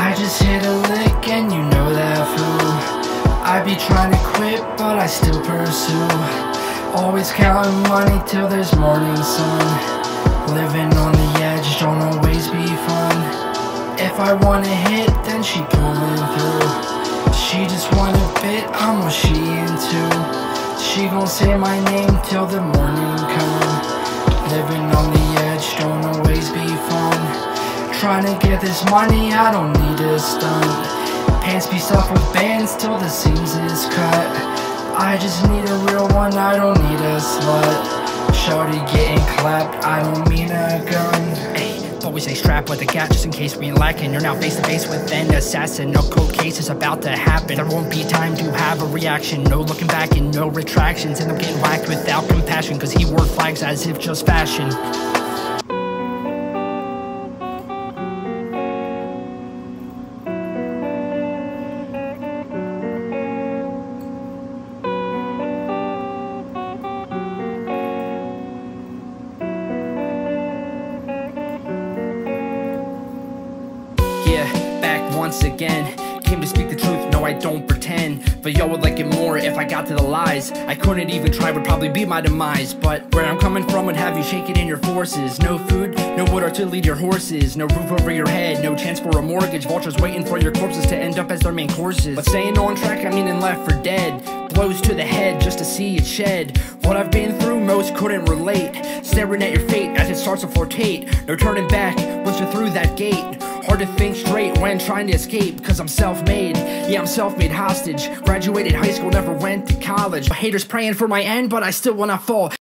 I just hit a lick and you know that fool I be trying to quit but I still pursue. Always counting money till there's morning sun. Living on the edge don't always be fun. If I wanna hit then she pulling through. She just want a bit, I'm what she into. She gon' say my name till the morning come Trying to get this money, I don't need a stunt. Pants be stuffed with bands till the seams is cut. I just need a real one, I don't need a slut. Shorty getting clapped, I don't mean a gun. Hey. Always stay strapped with a gat just in case we lacking You're now face to face with an assassin. No cold case is about to happen. There won't be time to have a reaction. No looking back and no retractions. And I'm getting whacked without compassion Cause he wore flags as if just fashion Yeah, back once again. Came to speak the truth, no, I don't pretend. But y'all would like it more if I got to the lies. I couldn't even try, would probably be my demise. But where I'm coming from would have you shaking in your forces. No food, no water to lead your horses. No roof over your head, no chance for a mortgage. Vultures waiting for your corpses to end up as their main courses. But staying on track, I mean, and left for dead. Blows to the head just to see it shed. What I've been through, most couldn't relate. Staring at your fate as it starts to flirtate. No turning back once you're through that gate. Hard to think straight when trying to escape, cause I'm self made. Yeah, I'm self made hostage. Graduated high school, never went to college. Haters praying for my end, but I still wanna fall.